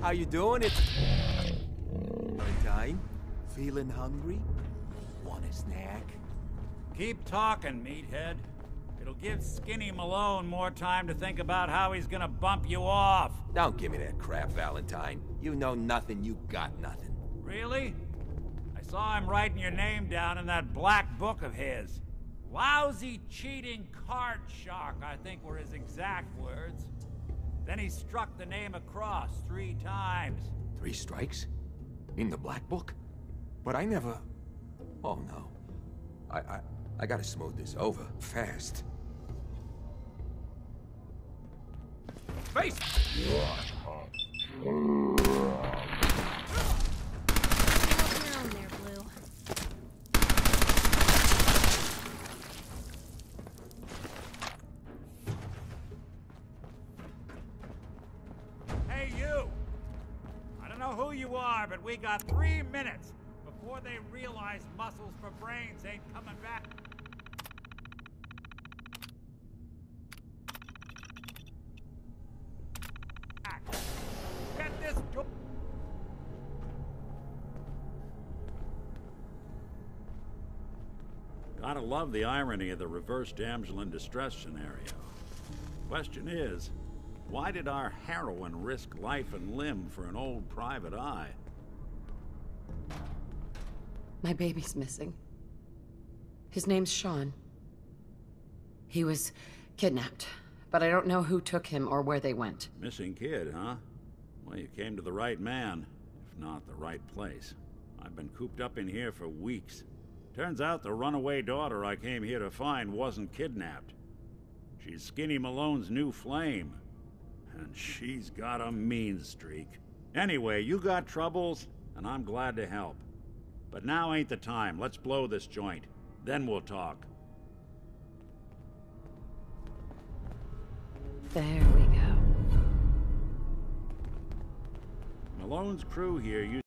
How you doing? It's... Valentine? Feeling hungry? Want a snack? Keep talking, meathead. It'll give Skinny Malone more time to think about how he's gonna bump you off. Don't give me that crap, Valentine. You know nothing, you got nothing. Really? I saw him writing your name down in that black book of his. Lousy, cheating card shark, I think were his exact words. Then he struck the name across three times. Three strikes? In the black book? But I never... Oh, no. I, I, I gotta smooth this over, fast. Face! Hey, you are, but we got three minutes before they realize muscles for brains ain't coming back. Get this. Gotta love the irony of the reverse damsel in distress scenario. Question is, why did our heroine risk life and limb for an old private eye? My baby's missing. His name's Shaun. He was kidnapped, but I don't know who took him or where they went. Missing kid, huh? Well, you came to the right man, if not the right place. I've been cooped up in here for weeks. Turns out the runaway daughter I came here to find wasn't kidnapped. She's Skinny Malone's new flame. And she's got a mean streak. Anyway, you got troubles, and I'm glad to help. But now ain't the time. Let's blow this joint. Then we'll talk. There we go. Malone's crew here used